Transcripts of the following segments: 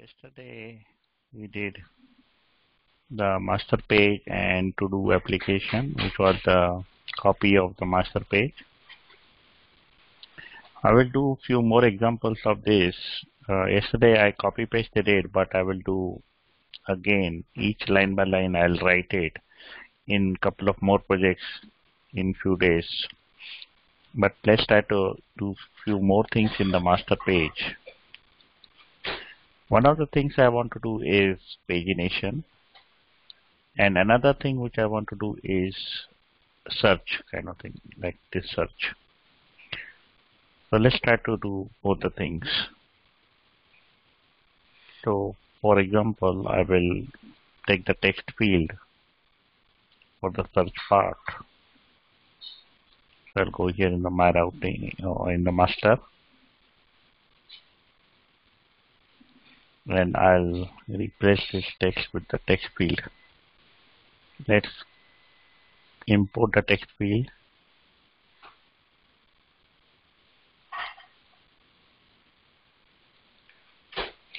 Yesterday we did the master page and to do application which was the copy of the master page. I will do few more examples of this. Uh, yesterday I copy pasted it but I will do again each line by line I'll write it in couple of more projects in few days. But let's try to do few more things in the master page. One of the things I want to do is pagination and another thing which I want to do is search kind of thing like this search. So let's try to do both the things. So for example, I will take the text field for the search part. So I'll go here in the my routing or in the master and I'll replace this text with the text field. Let's import the text field.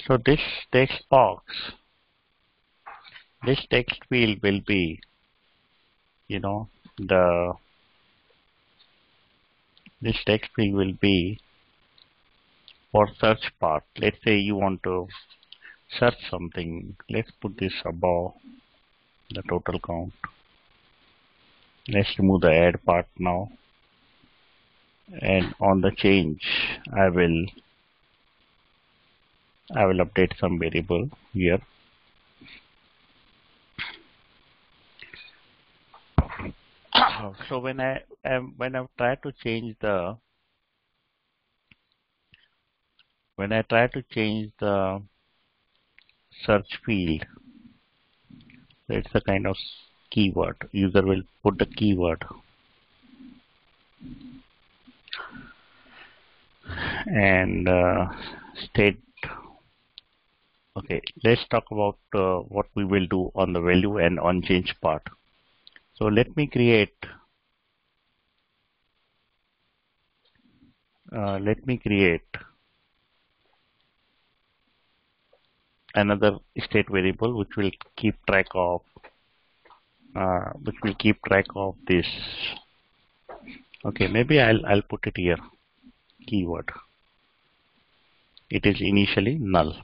So this text box, this text field will be, you know, the this text field will be for search part. Let's say you want to search something. Let's put this above the total count. Let's remove the add part now. And on the change, I will I will update some variable here. so when I am when I try to change the when I try to change the search field. It's a kind of keyword. User will put the keyword. And uh, state. Okay let's talk about uh, what we will do on the value and on change part. So let me create uh, let me create another state variable which will keep track of uh, which will keep track of this. Okay maybe I'll I'll put it here. Keyword. It is initially null.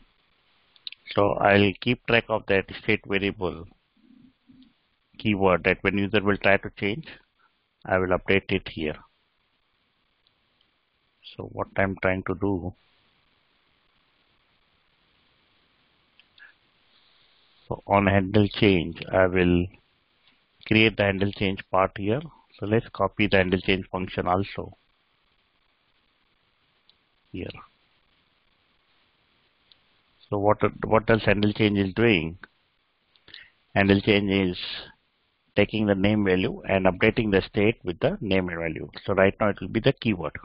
So I'll keep track of that state variable keyword that when user will try to change I will update it here. So what I'm trying to do So on handle change, I will create the handle change part here. So let's copy the handle change function also here. So what what does handle change is doing? Handle change is taking the name value and updating the state with the name value. So right now it will be the keyword.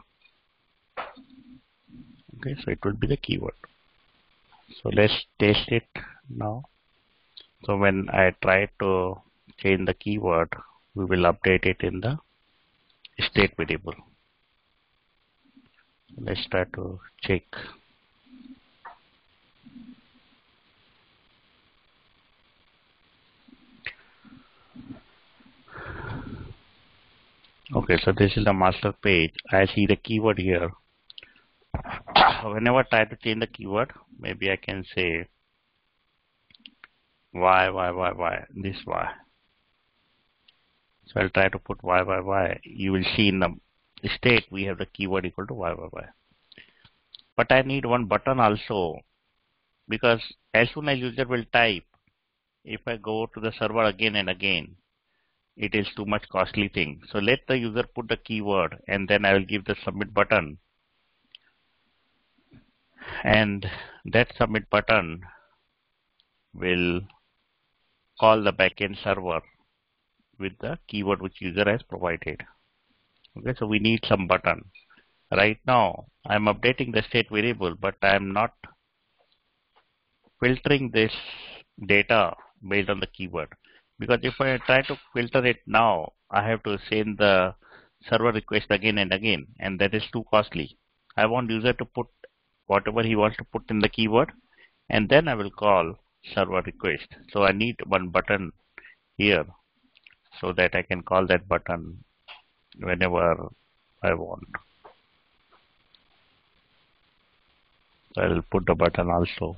Okay, so it will be the keyword. So let's test it now. So when I try to change the keyword, we will update it in the state variable. Let's try to check. Okay, so this is the master page. I see the keyword here. Whenever I try to change the keyword, maybe I can say y, y, y, y, this y. So I'll try to put y, y, y. You will see in the state we have the keyword equal to y, y, y. But I need one button also because as soon as user will type, if I go to the server again and again, it is too much costly thing. So let the user put the keyword and then I will give the submit button. And that submit button will call the backend server with the keyword which user has provided. Okay, so we need some button. Right now, I'm updating the state variable, but I'm not filtering this data based on the keyword. Because if I try to filter it now, I have to send the server request again and again, and that is too costly. I want user to put whatever he wants to put in the keyword, and then I will call server request. So I need one button here so that I can call that button whenever I want. I will put the button also.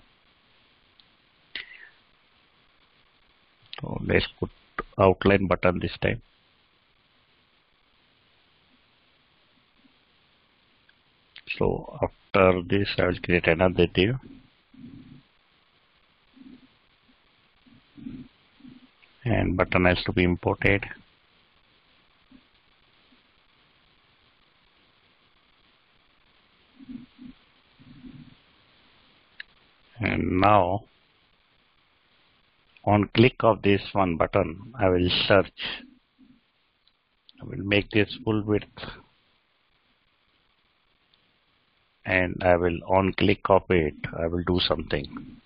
So let's put outline button this time. So after this I will create another div. And button has to be imported. And now on click of this one button, I will search. I will make this full width and I will on click of it, I will do something.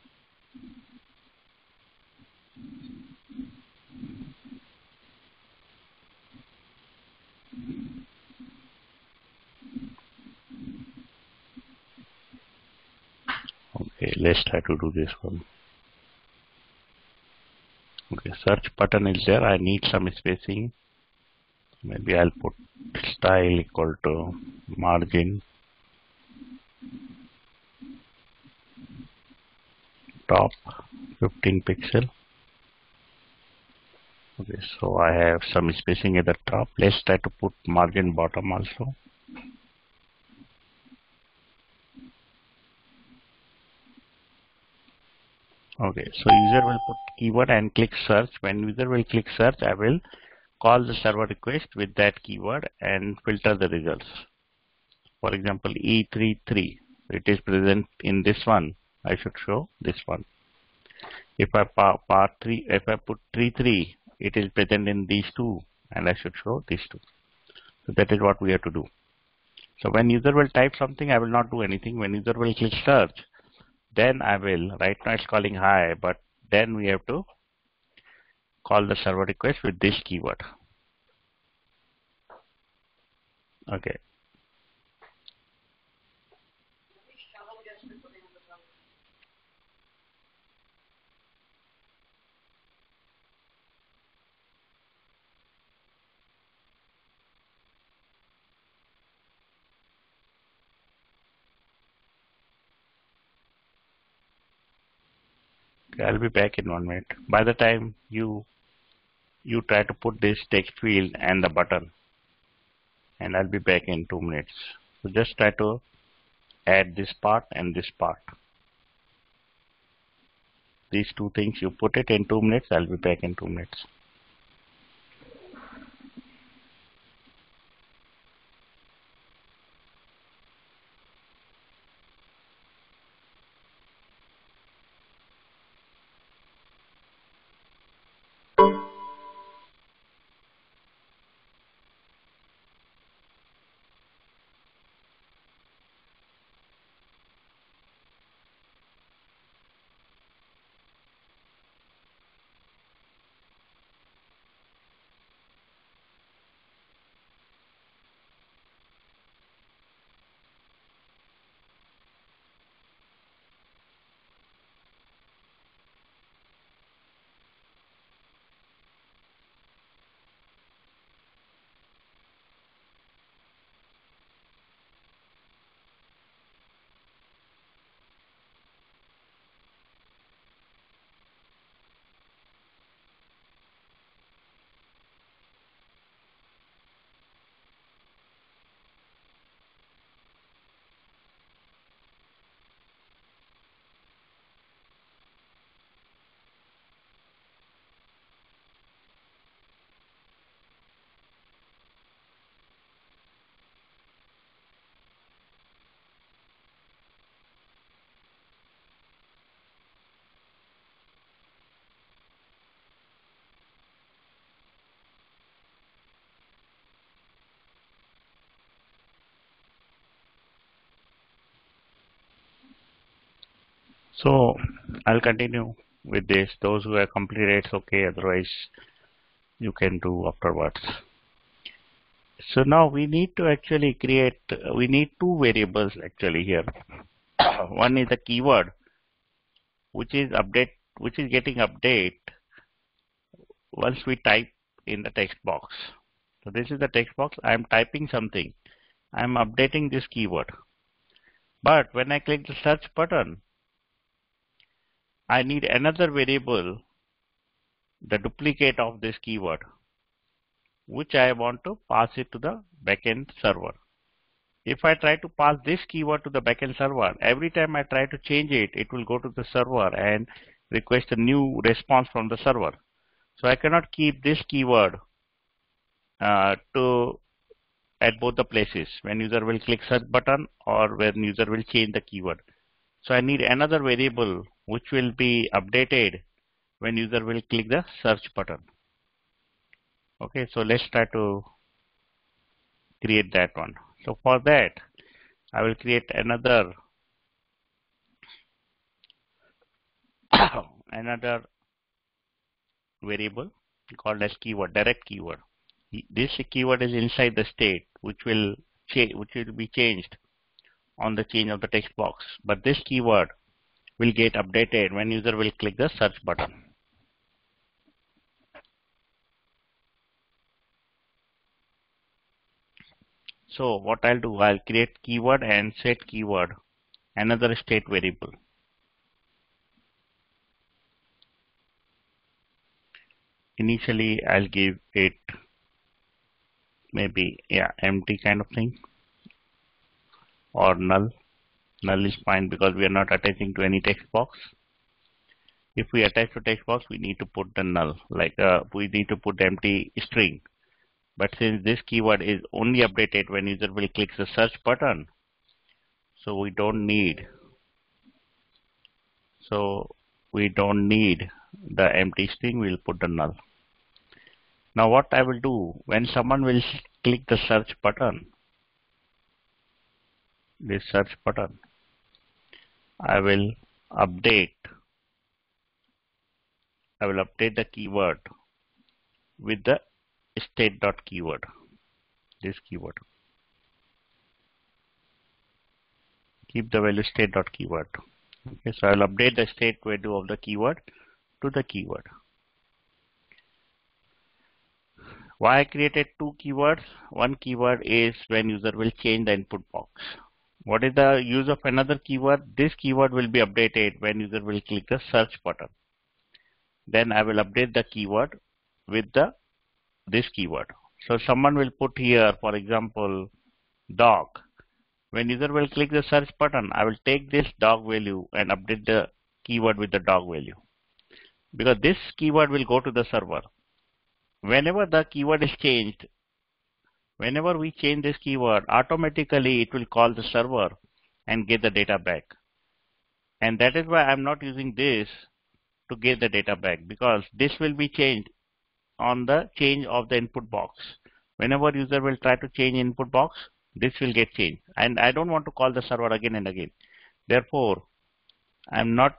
Okay, let's try to do this one. Okay, search button is there. I need some spacing. Maybe I'll put style equal to margin top 15 pixel okay so I have some spacing at the top. Let's try to put margin bottom also. Okay so user will put keyword and click search. When user will click search I will call the server request with that keyword and filter the results. For example E33 it is present in this one. I should show this one. If I part 3 if I put 33 it is present in these two and I should show these two. So that is what we have to do. So when user will type something I will not do anything. When user will click search then I will right now it's calling hi but then we have to call the server request with this keyword. Okay I'll be back in one minute. By the time you you try to put this text field and the button and I'll be back in two minutes. So just try to add this part and this part. These two things you put it in two minutes, I'll be back in two minutes. So I'll continue with this. Those who have completed it's okay. Otherwise, you can do afterwards. So now we need to actually create, we need two variables actually here. One is the keyword which is update which is getting update once we type in the text box. So this is the text box. I am typing something. I am updating this keyword. But when I click the search button, I need another variable, the duplicate of this keyword, which I want to pass it to the backend server. If I try to pass this keyword to the backend server, every time I try to change it, it will go to the server and request a new response from the server. So I cannot keep this keyword uh, to at both the places when user will click search button or when user will change the keyword. So I need another variable which will be updated when user will click the search button. Okay, so let's try to create that one. So for that, I will create another another variable called as keyword direct keyword this keyword is inside the state which will change which will be changed on the change of the text box but this keyword will get updated when user will click the search button. So what I'll do I'll create keyword and set keyword another state variable. Initially I'll give it maybe yeah empty kind of thing or null null is fine because we are not attaching to any text box. If we attach to text box we need to put the null like uh, we need to put empty string. But since this keyword is only updated when user will click the search button so we don't need so we don't need the empty string we'll put the null. Now what I will do when someone will click the search button, this search button, I will update, I will update the keyword with the state dot keyword, this keyword. Keep the value state dot keyword. Okay, so I will update the state value of the keyword to the keyword. Why I created two keywords? One keyword is when user will change the input box. What is the use of another keyword? This keyword will be updated when user will click the search button. Then I will update the keyword with the this keyword. So someone will put here, for example, dog. When user will click the search button, I will take this dog value and update the keyword with the dog value. Because this keyword will go to the server whenever the keyword is changed, whenever we change this keyword, automatically it will call the server and get the data back. And that is why I'm not using this to get the data back because this will be changed on the change of the input box. Whenever user will try to change input box, this will get changed. And I don't want to call the server again and again. Therefore, I'm not,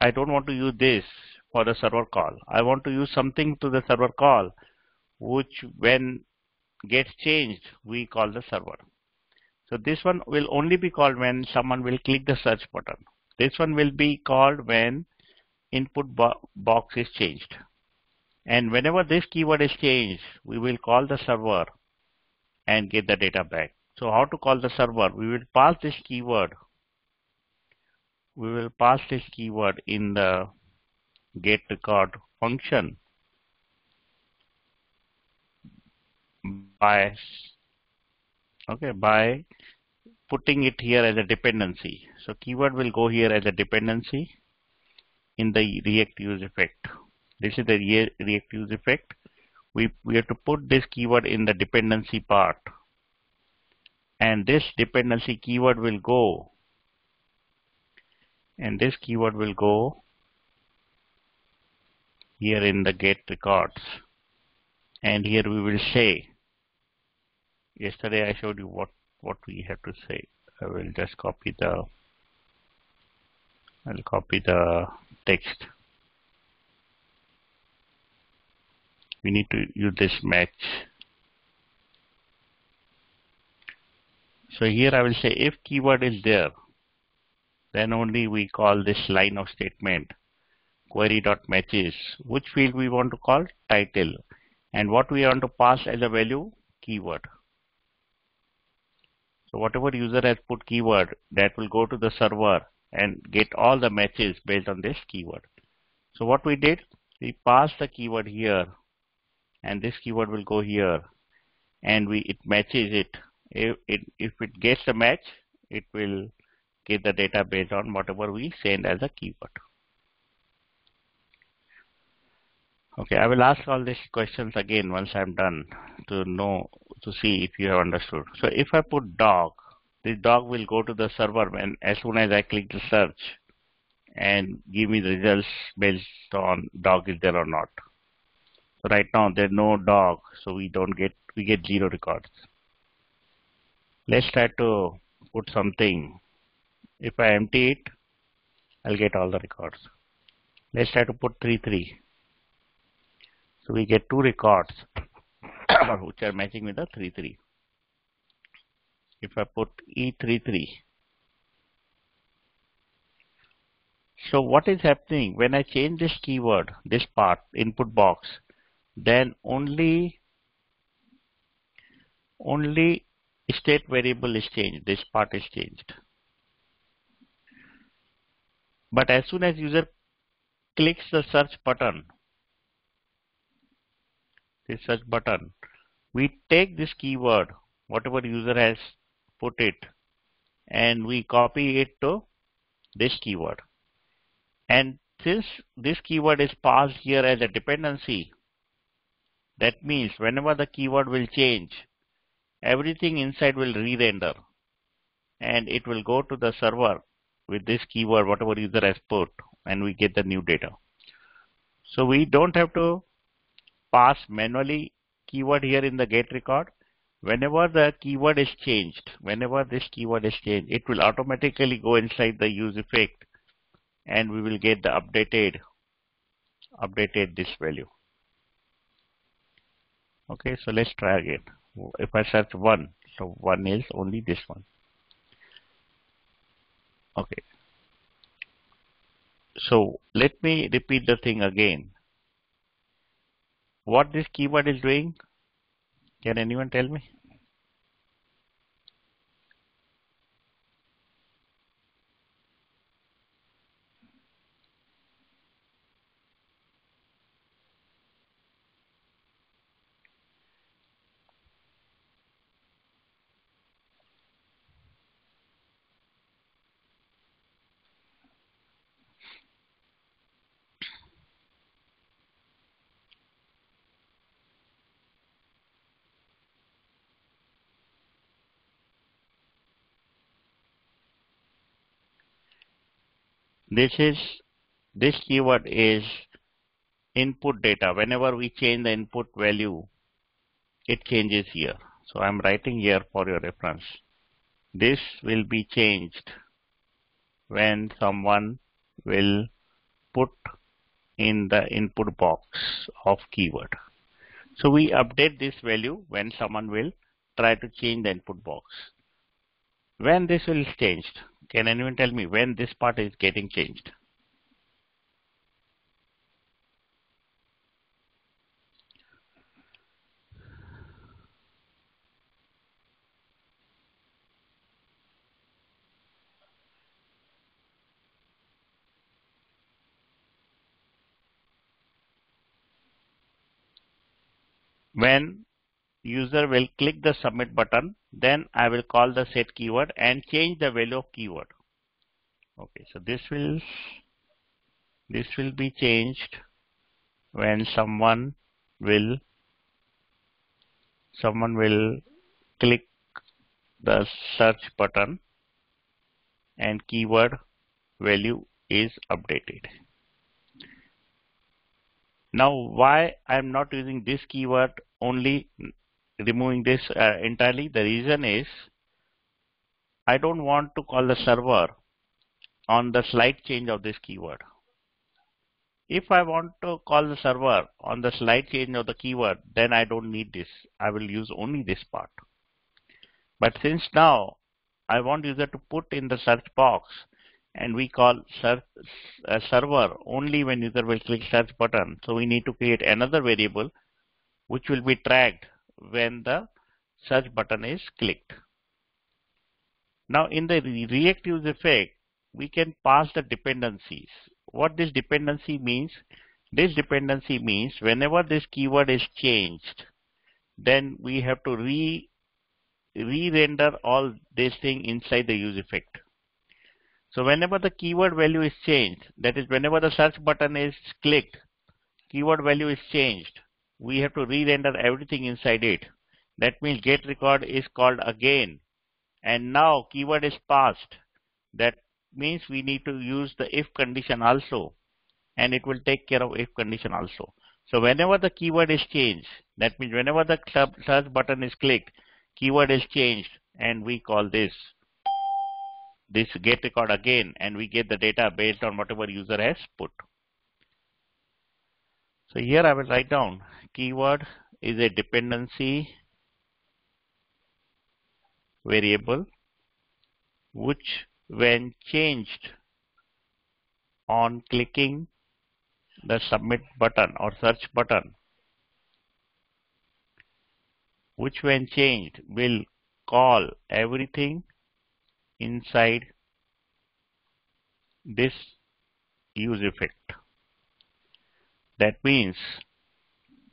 I don't want to use this for the server call. I want to use something to the server call which when gets changed we call the server. So this one will only be called when someone will click the search button. This one will be called when input bo box is changed. And whenever this keyword is changed, we will call the server and get the data back. So how to call the server? We will pass this keyword. We will pass this keyword in the get record function by okay by putting it here as a dependency. So keyword will go here as a dependency in the react use effect. This is the react use effect. We we have to put this keyword in the dependency part. And this dependency keyword will go and this keyword will go here in the get records. And here we will say yesterday I showed you what what we have to say I will just copy the I'll copy the text we need to use this match so here I will say if keyword is there then only we call this line of statement query dot matches. Which field we want to call? Title. And what we want to pass as a value? Keyword. So whatever user has put keyword, that will go to the server and get all the matches based on this keyword. So what we did, we passed the keyword here and this keyword will go here and we it matches it. If it, if it gets a match, it will get the data based on whatever we send as a keyword. Okay, I will ask all these questions again once I'm done to know to see if you have understood. So if I put dog, this dog will go to the server and as soon as I click the search and give me the results based on dog is there or not. So right now there's no dog, so we don't get we get zero records. Let's try to put something. If I empty it, I'll get all the records. Let's try to put 3 3. So we get two records which are matching with the 3 3. If I put E33, so what is happening when I change this keyword, this part, input box, then only only state variable is changed. This part is changed. But as soon as user clicks the search button, this search button, we take this keyword, whatever user has put it, and we copy it to this keyword. And since this keyword is passed here as a dependency, that means whenever the keyword will change, everything inside will re-render and it will go to the server with this keyword, whatever user has put, and we get the new data. So we don't have to pass manually keyword here in the get record. Whenever the keyword is changed, whenever this keyword is changed, it will automatically go inside the use effect and we will get the updated updated this value. Okay, so let's try again. If I search 1, so 1 is only this one. Okay. So let me repeat the thing again. What this keyword is doing, can anyone tell me? This is this keyword is input data. Whenever we change the input value, it changes here. So I'm writing here for your reference. This will be changed when someone will put in the input box of keyword. So we update this value when someone will try to change the input box. When this will changed, can anyone tell me when this part is getting changed? When user will click the submit button. Then I will call the set keyword and change the value of keyword. Okay so this will this will be changed when someone will someone will click the search button and keyword value is updated. Now why I'm not using this keyword only removing this uh, entirely. The reason is I don't want to call the server on the slight change of this keyword. If I want to call the server on the slight change of the keyword, then I don't need this. I will use only this part. But since now I want user to put in the search box and we call search uh, server only when user will click search button. So we need to create another variable which will be tracked when the search button is clicked. Now in the React use effect, we can pass the dependencies. What this dependency means? This dependency means whenever this keyword is changed, then we have to re re-render all this thing inside the use effect. So whenever the keyword value is changed, that is whenever the search button is clicked, keyword value is changed, we have to re-render everything inside it. That means get record is called again and now keyword is passed. That means we need to use the if condition also and it will take care of if condition also. So whenever the keyword is changed, that means whenever the search button is clicked, keyword is changed and we call this this get record again and we get the data based on whatever user has put. So here I will write down keyword is a dependency variable which when changed on clicking the submit button or search button which when changed will call everything inside this use effect. That means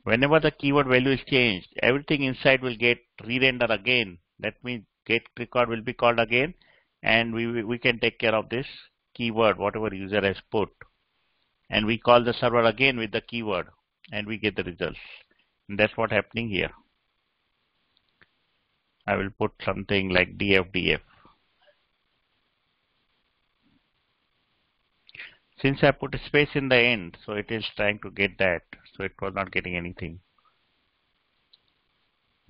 whenever the keyword value is changed, everything inside will get re-render again. That means get record will be called again and we, we can take care of this keyword, whatever user has put. And we call the server again with the keyword and we get the results. And that's what happening here. I will put something like dfdf. Since I put a space in the end, so it is trying to get that, so it was not getting anything.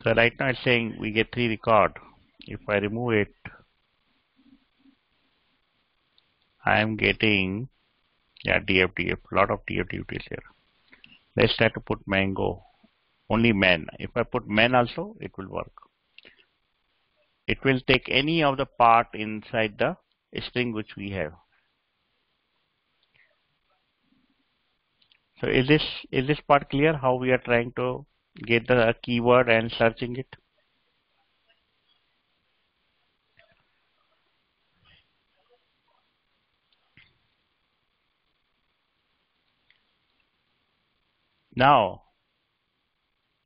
So right now it's saying we get three record. If I remove it, I am getting yeah dfdf, lot of dfdf here. Let's try to put mango, only man. If I put man also, it will work. It will take any of the part inside the string which we have. So is this is this part clear how we are trying to get the keyword and searching it? Now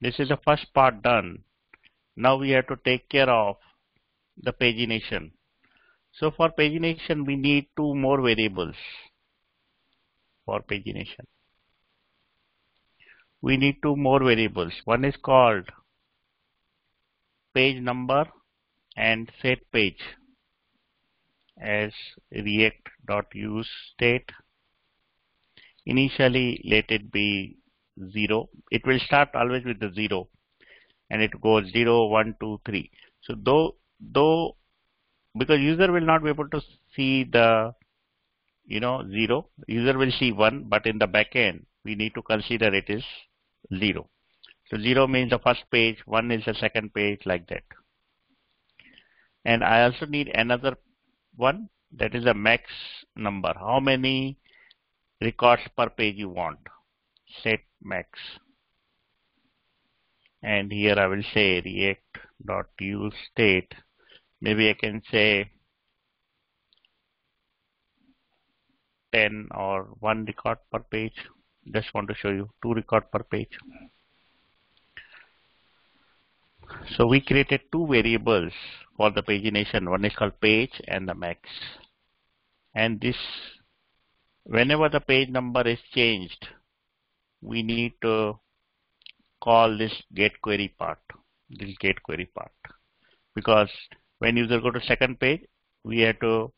this is the first part done. Now we have to take care of the pagination. So for pagination we need two more variables for pagination we need two more variables. One is called page number and set page as react.use state. Initially let it be 0. It will start always with the 0 and it goes 0, 1, 2, 3. So though, though because user will not be able to see the you know 0, user will see 1 but in the backend we need to consider it is 0. So 0 means the first page, 1 is the second page like that. And I also need another one that is a max number. How many records per page you want? Set max. And here I will say React react.use state. Maybe I can say 10 or 1 record per page just want to show you two record per page. So we created two variables for the pagination. One is called page and the max. And this whenever the page number is changed we need to call this get query part this get query part. Because when user go to second page we have to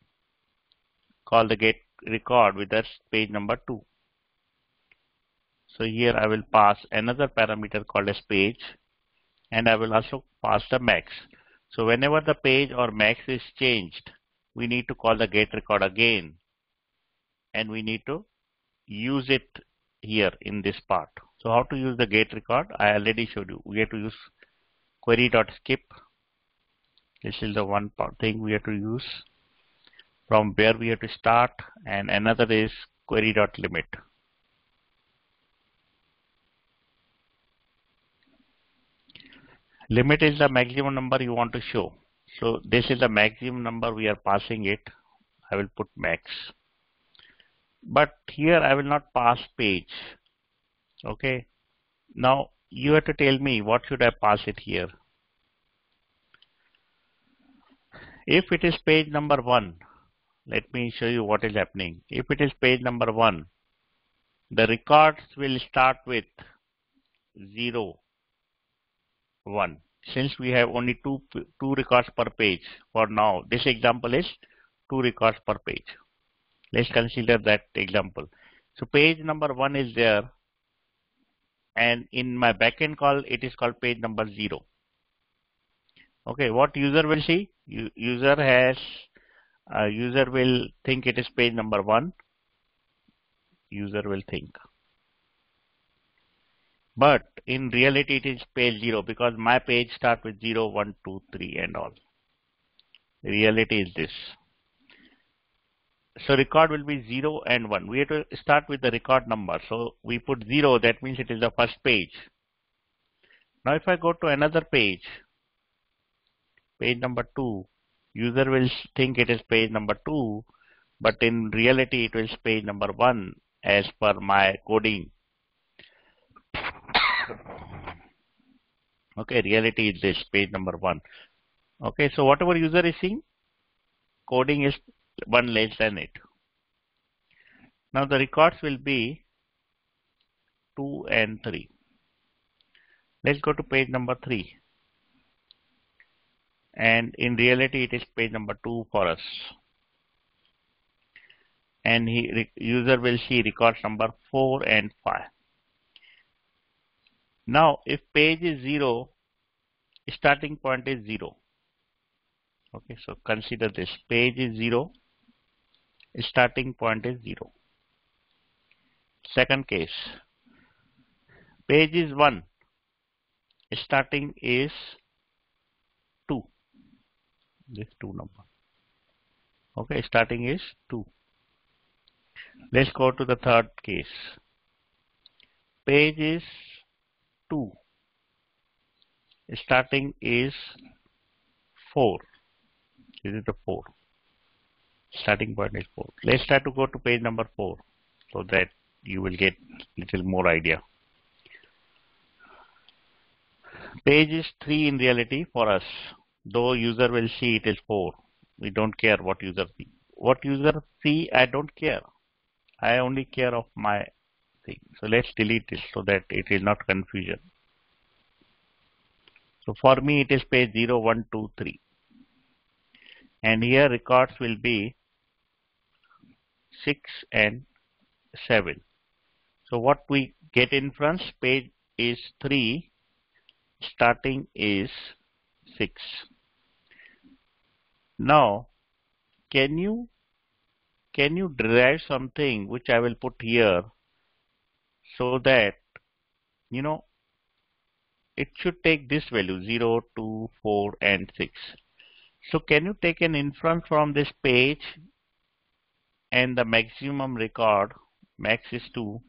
call the get record with that page number 2 so here I will pass another parameter called as page and I will also pass the max. So whenever the page or max is changed, we need to call the get record again and we need to use it here in this part. So how to use the get record? I already showed you. We have to use query.skip. This is the one thing we have to use. from where we have to start and another is query limit. Is the maximum number you want to show. So this is the maximum number we are passing it. I will put max. But here I will not pass page. Okay. Now you have to tell me what should I pass it here. If it is page number one, let me show you what is happening. If it is page number one, the records will start with 0, 1. Since we have only two, two records per page for now, this example is two records per page. Let's consider that example. So page number 1 is there and in my backend call it is called page number 0. Okay, what user will see? user has uh, user will think it is page number 1 user will think but in reality it is page 0 because my page start with 0 1 2 3 and all. Reality is this. So record will be 0 and 1 we have to start with the record number. So we put 0 that means it is the first page. Now if I go to another page page number 2 user will think it is page number 2 but in reality it is page number 1 as per my coding okay reality is this page number 1 okay so whatever user is seeing coding is 1 less than it. Now the records will be 2 and 3 let's go to page number 3 and in reality it is page number 2 for us. And he user will see records number 4 and 5 now if page is 0 starting point is 0 okay so consider this. Page is 0 starting point is 0. 0 second case. Page is 1 starting is 2. this 2 number. Okay starting is 2 let's go to the third case. Page is 2 starting is 4 this is the 4 starting point is 4 let's try to go to page number 4 so that you will get little more idea. Page is 3 in reality for us. Though user will see it is 4 we don't care what user see. What user see I don't care. I only care of my thing. So let's delete this so that it is not confusion. So for me it is page 0 1 2 3 and here records will be 6 and 7 so what we get in front page is 3 starting is 6 now, can you can you derive something which I will put here so that you know it should take this value 0, 2, 4 and 6. So can you take an inference from this page and the maximum record max is 2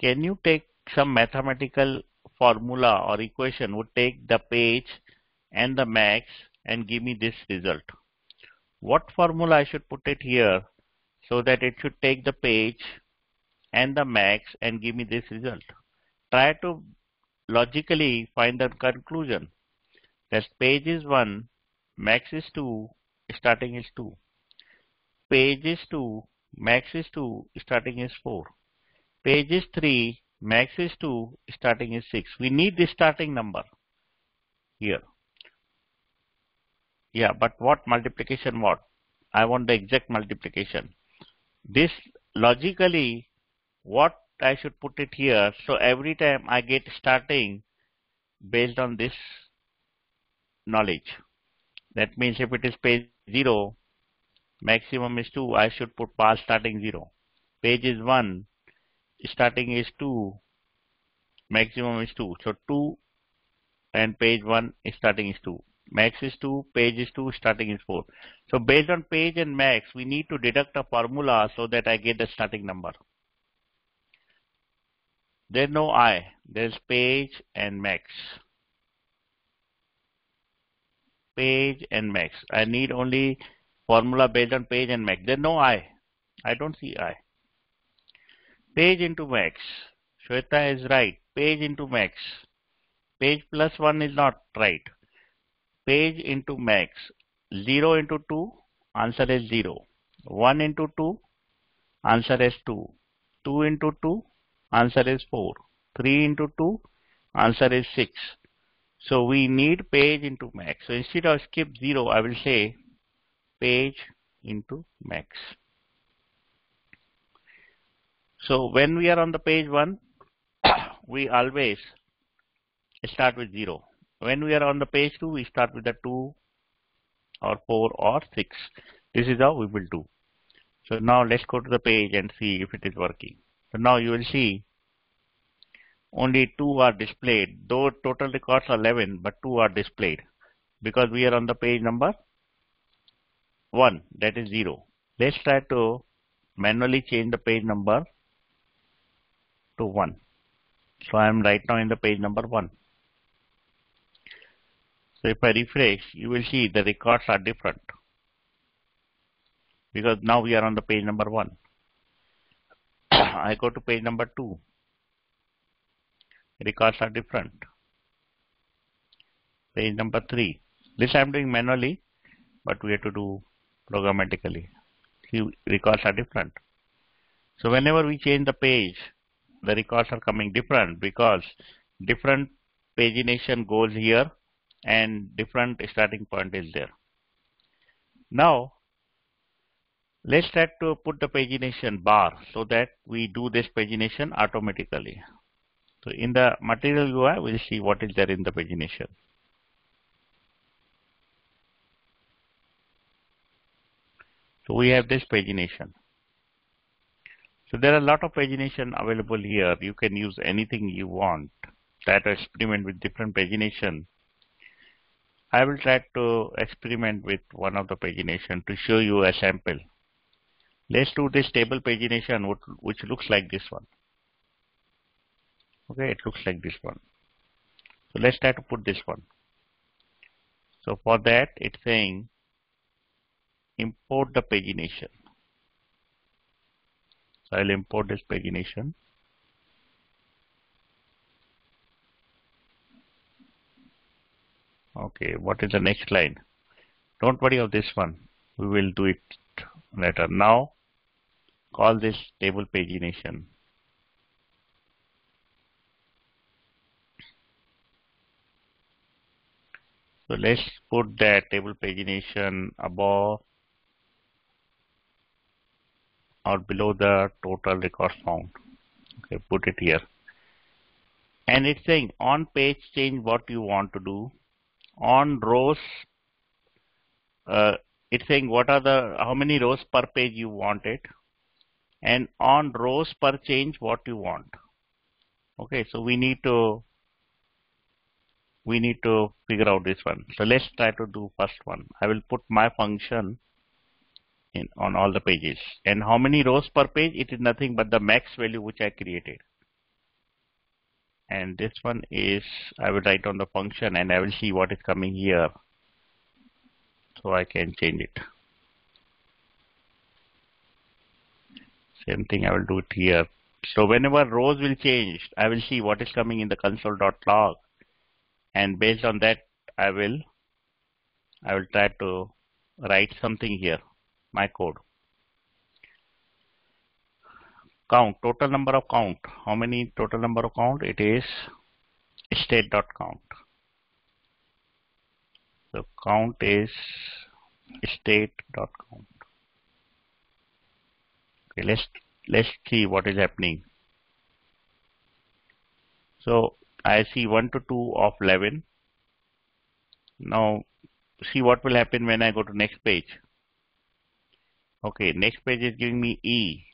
can you take some mathematical formula or equation would take the page and the max and give me this result. What formula I should put it here so that it should take the page and the max and give me this result. Try to logically find the conclusion. That page is 1, max is 2, starting is 2. Page is 2, max is 2, starting is 4. Page is 3, max is 2, starting is 6. We need the starting number here. Yeah, but what multiplication what? I want the exact multiplication. This logically, what I should put it here. So every time I get starting based on this knowledge. That means if it is page 0, maximum is 2, I should put pass starting 0. Page is 1, starting is 2 maximum is 2 so 2 and page 1 starting is 2. Max is 2, page is 2, starting is 4. So based on page and max, we need to deduct a formula so that I get the starting number. There's no I, there's page and max. Page and max. I need only formula based on page and max. There's no I. I don't see I. Page into max. Shweta is right. Page into max. Page plus 1 is not right. Page into max. 0 into 2, answer is 0. 1 into 2, answer is 2. 2 into 2, answer is 4. 3 into 2, answer is 6. So we need page into max. So instead of skip 0, I will say page into max. So when we are on the page 1, we always start with 0. When we are on the page 2, we start with the 2 or 4 or 6. This is how we will do. So now let's go to the page and see if it is working. So now you will see only 2 are displayed. Though total records are 11, but 2 are displayed because we are on the page number 1, that is 0. Let's try to manually change the page number to 1. So I am right now in the page number 1. So if I refresh, you will see the records are different because now we are on the page number 1. I go to page number 2. Records are different. Page number 3. This I am doing manually, but we have to do programmatically. See, records are different. So whenever we change the page, the records are coming different because different pagination goes here and different starting point is there. Now let's try to put the pagination bar so that we do this pagination automatically. So in the material UI we'll see what is there in the pagination. So we have this pagination. So there are a lot of pagination available here. You can use anything you want. Try to experiment with different pagination. I will try to experiment with one of the pagination to show you a sample. Let's do this table pagination which looks like this one. Okay, it looks like this one. So let's try to put this one. So for that it's saying import the pagination. So I'll import this pagination. Okay, what is the next line? Don't worry of this one. We will do it later. Now call this table pagination. So let's put that table pagination above or below the total records found. Okay, put it here. And it's saying on page change what you want to do. On rows, uh, it's saying what are the how many rows per page you want it. And on rows per change what you want. Okay, so we need to we need to figure out this one. So let's try to do first one. I will put my function in on all the pages. And how many rows per page? It is nothing but the max value which I created. And this one is, I will write on the function and I will see what is coming here. So I can change it. Same thing I will do it here. So whenever rows will change, I will see what is coming in the console.log. And based on that, I will, I will try to write something here my code. Count, total number of count. How many total number of count? It is state dot count. So count is state dot count. Okay, let's let's see what is happening. So I see 1 to 2 of 11. Now see what will happen when I go to next page. Okay, next page is giving me E.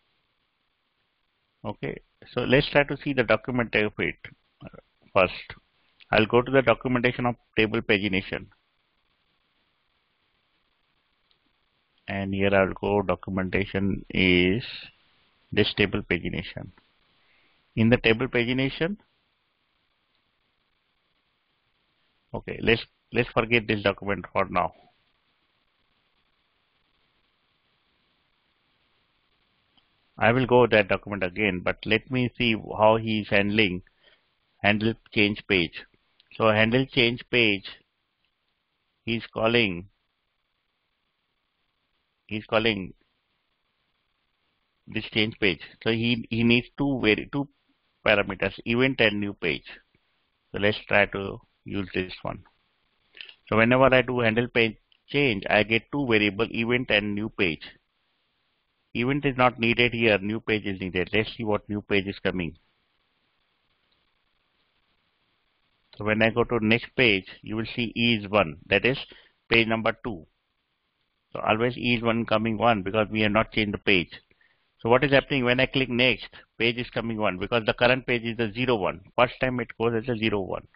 Okay, so let's try to see the document of it first. I'll go to the documentation of table pagination. And here I'll go documentation is this table pagination. In the table pagination, okay, let's let's forget this document for now. I will go that document again, but let me see how he is handling handle change page. So handle change page, he's calling, he's calling this change page. So he, he needs two very two parameters, event and new page. So let's try to use this one. So whenever I do handle page change, I get two variable event and new page. Event is not needed here, new page is needed. Let's see what new page is coming. So when I go to next page, you will see E is 1. That is page number 2. So always E is 1 coming 1 because we have not changed the page. So what is happening when I click next, page is coming 1 because the current page is the 0 1. First time it goes as a 0 1.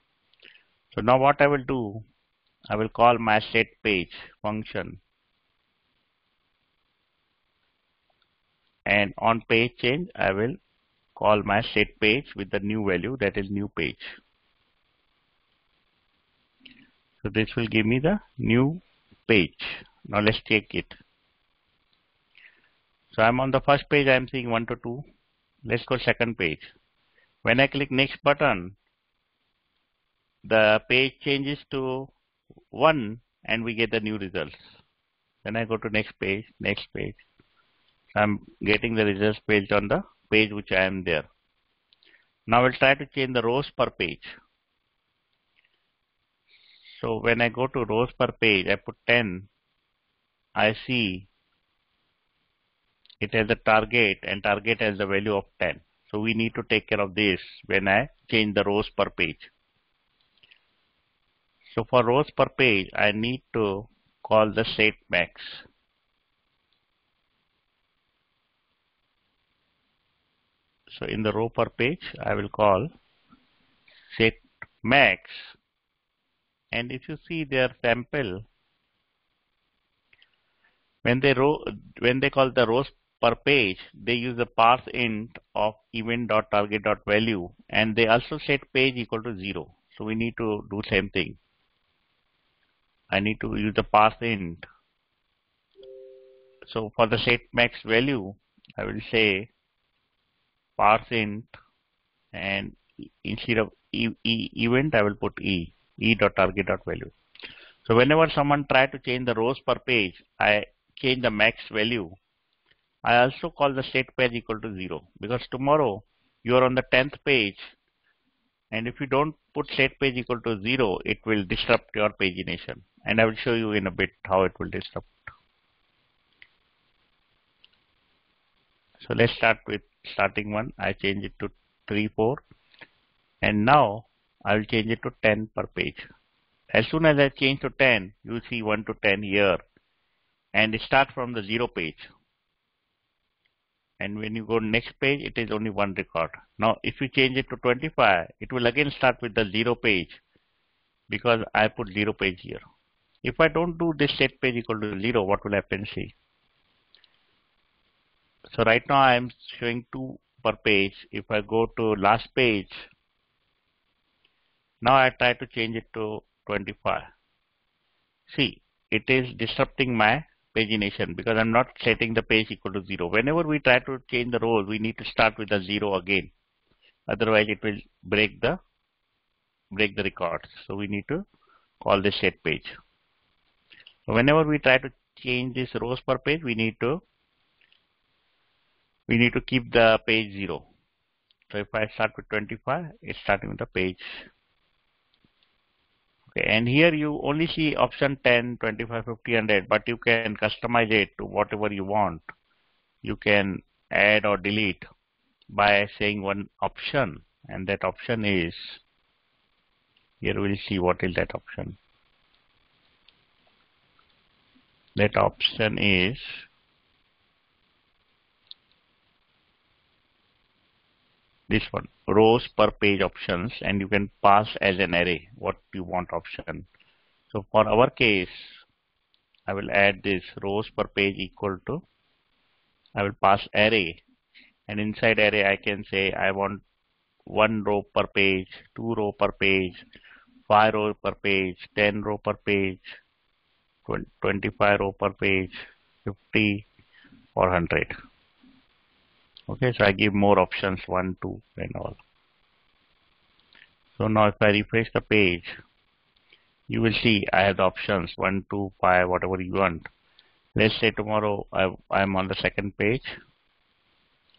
So now what I will do, I will call my set page function. And on page change, I will call my set page with the new value that is new page. So this will give me the new page. Now let's check it. So I'm on the first page, I'm seeing 1 to 2. Let's go second page. When I click next button, the page changes to 1 and we get the new results. Then I go to next page, next page. I'm getting the results page on the page which I am there. Now we'll try to change the rows per page. So when I go to rows per page, I put 10. I see it has a target and target has the value of 10. So we need to take care of this when I change the rows per page. So for rows per page, I need to call the set max. So in the row per page, I will call set max. And if you see their sample when they row when they call the rows per page they use the parse int of event dot target dot value and they also set page equal to zero. So we need to do same thing. I need to use the parse int. So for the set max value I will say parse int and instead of e, e event I will put e e.target.value. So whenever someone try to change the rows per page, I change the max value. I also call the state page equal to 0 because tomorrow you are on the 10th page and if you don't put state page equal to 0, it will disrupt your pagination and I will show you in a bit how it will disrupt. So let's start with starting one. I change it to 3, 4 and now I will change it to 10 per page. As soon as I change to 10, you see 1 to 10 here and start from the 0 page. And when you go next page, it is only one record. Now, if you change it to 25, it will again start with the 0 page because I put 0 page here. If I don't do this set page equal to 0, what will happen? See. So right now I am showing 2 per page. If I go to last page, now I try to change it to 25. See, it is disrupting my pagination because I'm not setting the page equal to 0. Whenever we try to change the rows, we need to start with the 0 again. Otherwise, it will break the break the records. So we need to call this set page. Whenever we try to change this rows per page, we need to we need to keep the page 0. So if I start with 25, it's starting with the page Okay, and here you only see option 10, 25, 50, 100, but you can customize it to whatever you want. You can add or delete by saying one option, and that option is, here we'll see what is that option. That option is this one, rows per page options and you can pass as an array what you want option. So for our case, I will add this rows per page equal to, I will pass array and inside array I can say I want one row per page, two row per page, five row per page, 10 row per page, 25 row per page, 50 or 100. Okay, so I give more options, 1, 2 and all. So now if I refresh the page, you will see I have the options 1, 2, 5, whatever you want. Let's say tomorrow I, I'm on the second page.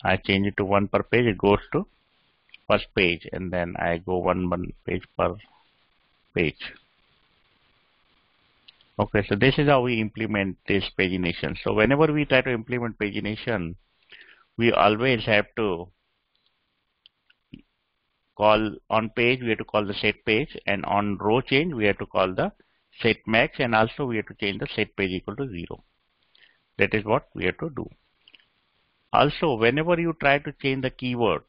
I change it to 1 per page, it goes to first page and then I go one, one page per page. Okay, so this is how we implement this pagination. So whenever we try to implement pagination, we always have to call on page, we have to call the set page and on row change, we have to call the set max and also we have to change the set page equal to zero. That is what we have to do. Also, whenever you try to change the keyword,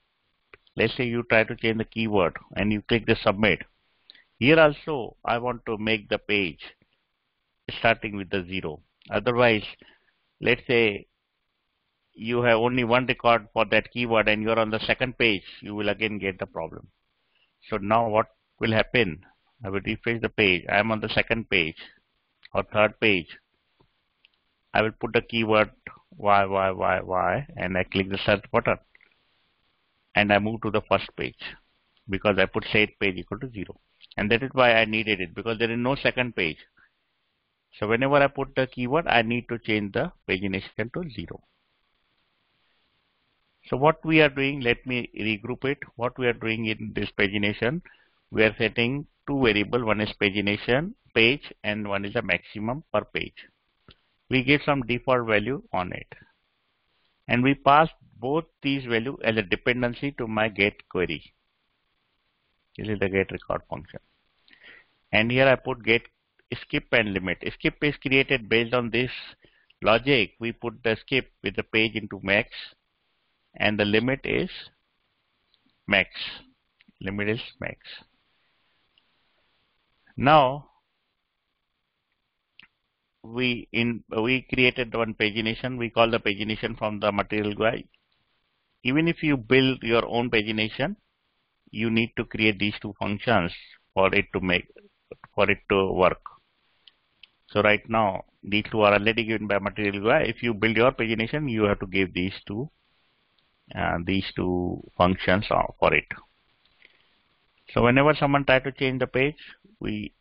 let's say you try to change the keyword and you click the submit. Here also, I want to make the page starting with the zero. Otherwise, let's say you have only one record for that keyword and you're on the second page, you will again get the problem. So now what will happen? I will refresh the page. I am on the second page or third page. I will put the keyword y, y, y, y and I click the search button and I move to the first page because I put set page equal to zero. And that is why I needed it because there is no second page. So whenever I put the keyword, I need to change the pagination to zero. So what we are doing, let me regroup it. What we are doing in this pagination, we are setting two variable. One is pagination page and one is the maximum per page. We give some default value on it. And we pass both these value as a dependency to my get query. This is the get record function. And here I put get skip and limit. Skip is created based on this logic. We put the skip with the page into max and the limit is max. Limit is max. Now we in we created one pagination. We call the pagination from the material UI. Even if you build your own pagination, you need to create these two functions for it to make for it to work. So right now these two are already given by material UI. If you build your pagination, you have to give these two uh, these two functions are for it. So whenever someone try to change the page, we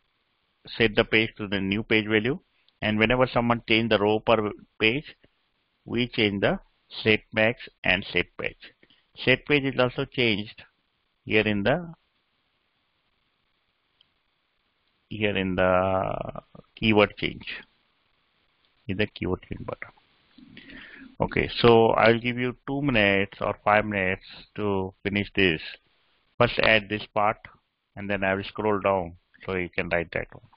set the page to the new page value and whenever someone change the row per page, we change the set max and set page. Set page is also changed here in the here in the keyword change in the keyword change button. Okay, so I'll give you two minutes or five minutes to finish this. First add this part and then I will scroll down so you can write that one.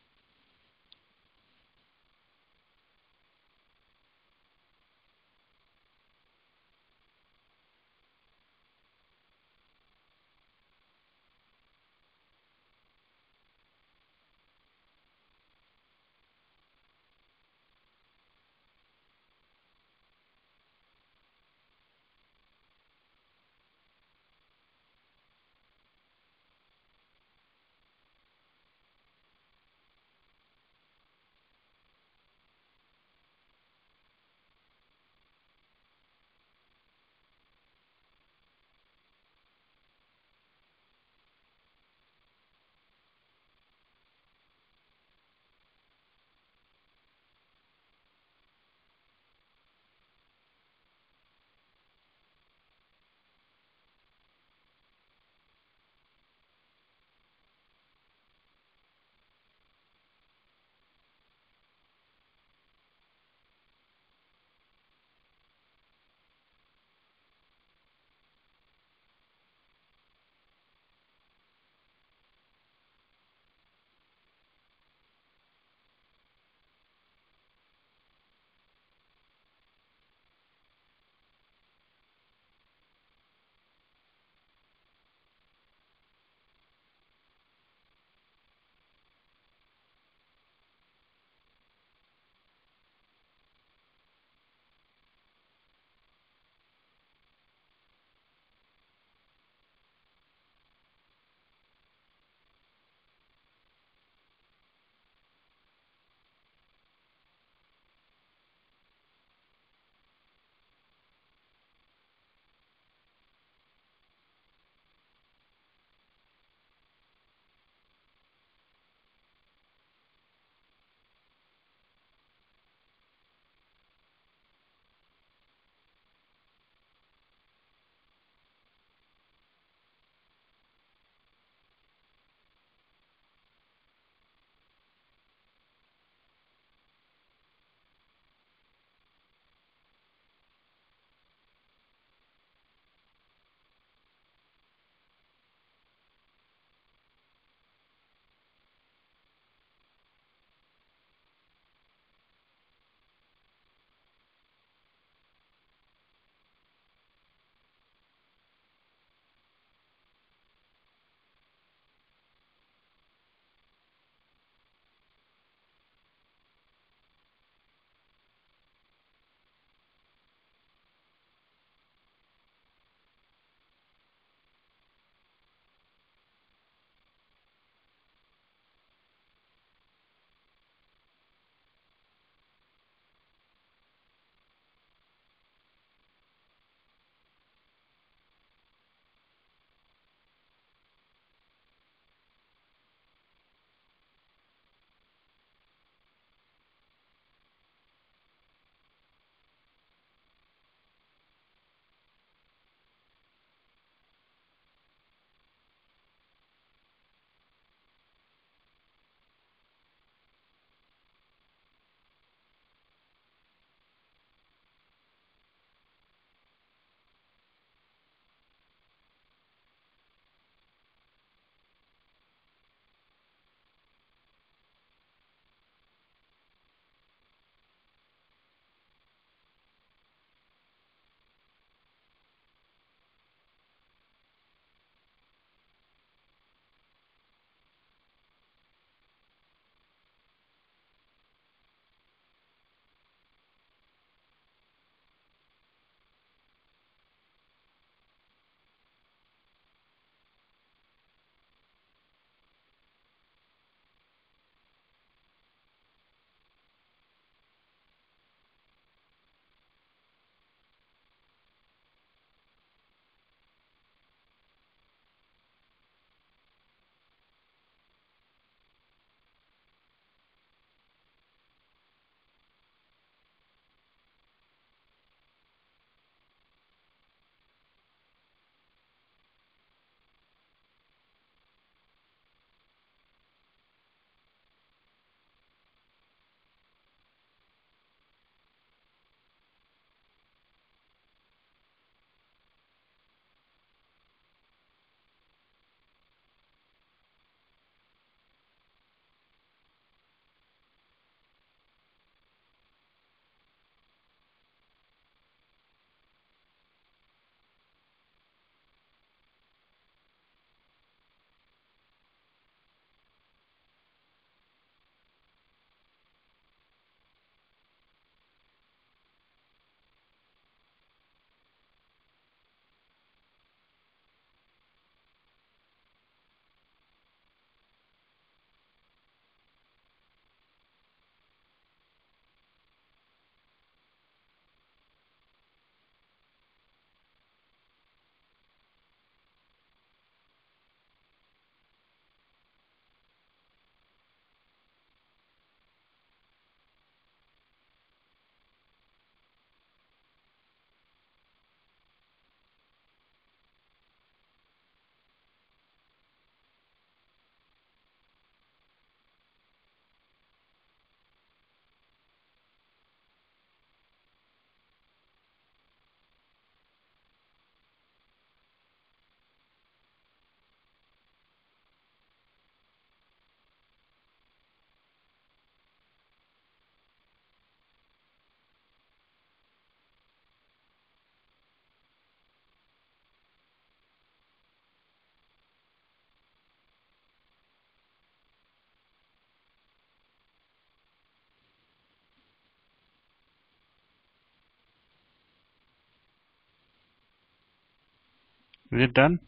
Is it done?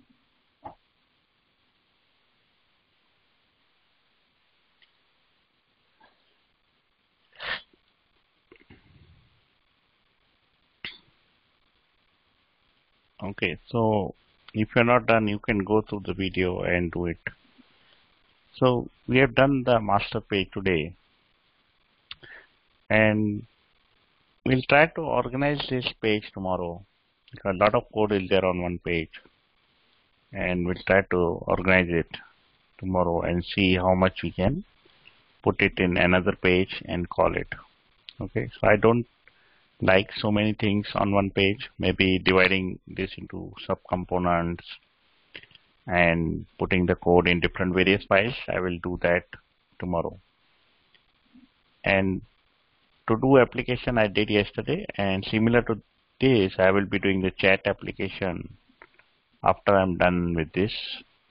Okay, so if you're not done, you can go through the video and do it. So we have done the master page today and we'll try to organize this page tomorrow. A lot of code is there on one page and we'll try to organize it tomorrow and see how much we can put it in another page and call it. Okay, so I don't like so many things on one page, maybe dividing this into subcomponents and putting the code in different various files. I will do that tomorrow. And to do application I did yesterday and similar to this I will be doing the chat application after I'm done with this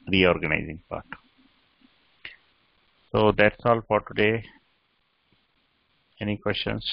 reorganizing part. So that's all for today. Any questions?